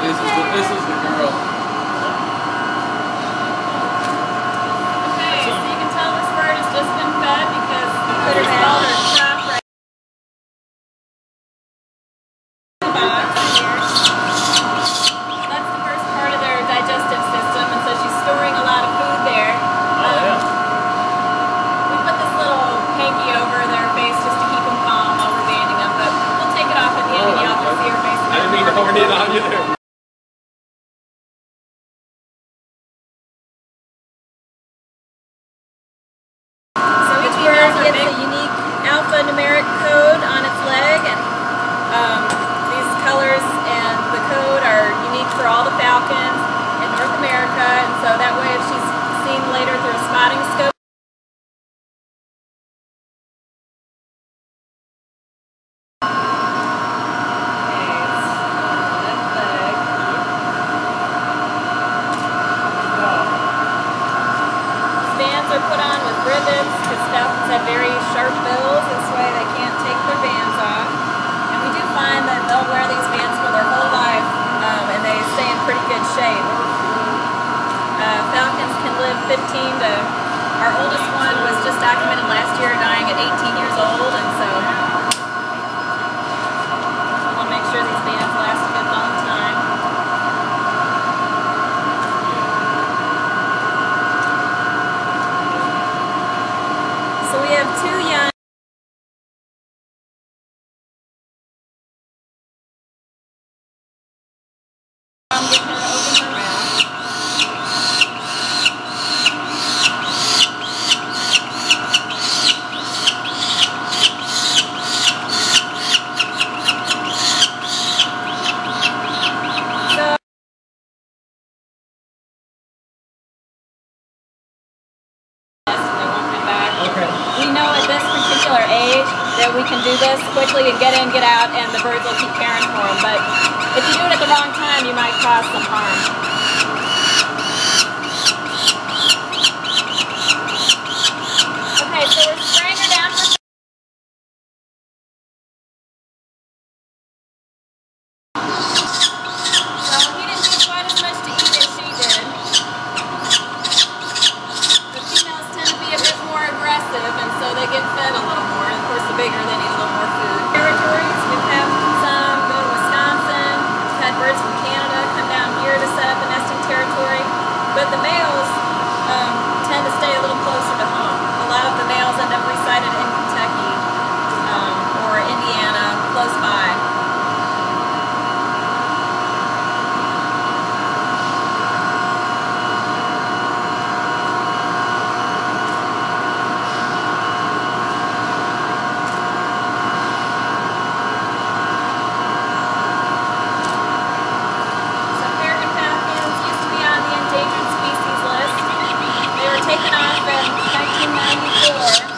This is the, this is the girl. Okay, so you can tell this bird has just been fed because the critters all are crap right the box here. That's the first part of their digestive system, and so she's storing a lot of food there. Oh, yeah. Um, we put this little hanky over their face just to keep them calm while we're banding them, but we'll take it off at the end oh, and you'll see her face. I didn't mean to horn in on you there. America, and so that way if she's seen later through a spotting scope. Bands are put on with ribbons because falcons have very sharp bills. This way they can't take their bands off. And we do find that they'll wear these bands for their whole life um, and they stay in pretty good shape. Uh, falcons can live 15 to, our oldest one was just documented last year dying at 18 years old and so to make sure these bands last a good long time. So we have two young getting her to open her mouth. So Yes, they won't come back. Okay. We know at this particular age that we can do this quickly and get in, get out, and the birds will keep caring for them. But if you do it at the wrong time, you might cause some harm. Okay, so we're spraying her down for So he didn't get quite as much to eat as she did. The females tend to be a bit more aggressive, and so they get fed a little more. Of course, the bigger, they need a little more food. Territories, we've had some go to Wisconsin. We've had birds from Canada come down here to set up a nesting territory. But the males um, tend to stay a little closer Yeah.